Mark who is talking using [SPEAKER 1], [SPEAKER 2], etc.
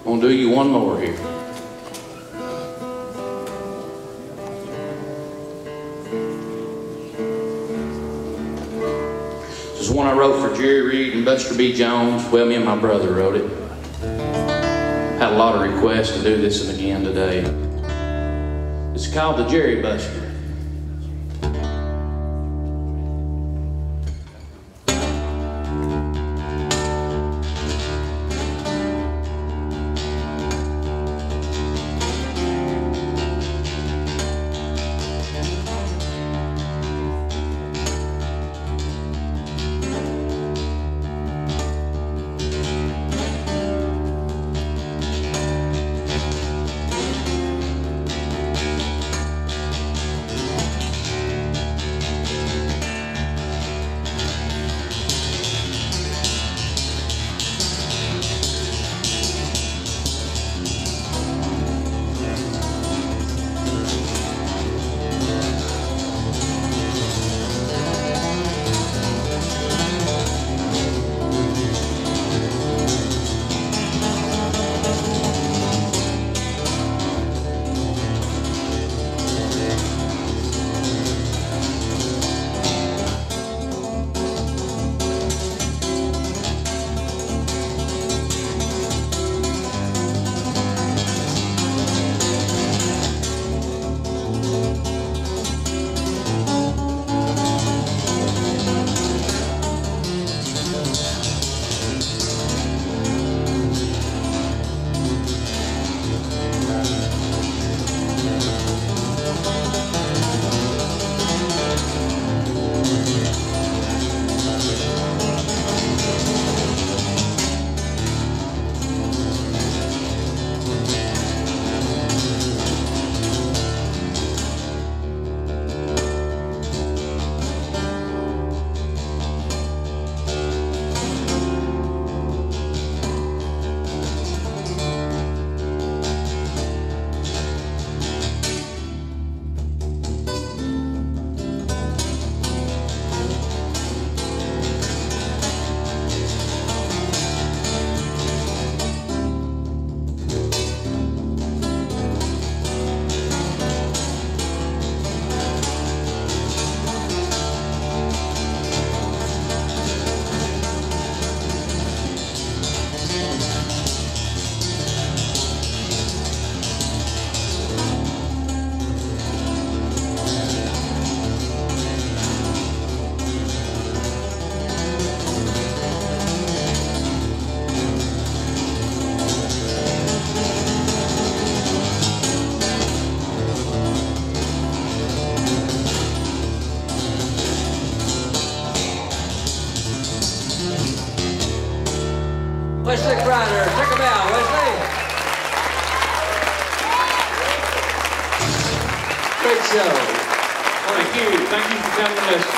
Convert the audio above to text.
[SPEAKER 1] I'm gonna do you one more here. This is one I wrote for Jerry Reed and Buster B. Jones. Well, me and my brother wrote it. Had a lot of requests to do this and again today. It's called the Jerry Buster.
[SPEAKER 2] Wesley Crider, check him out, Wesley.
[SPEAKER 1] Great show. Thank you. Thank you for coming to listen.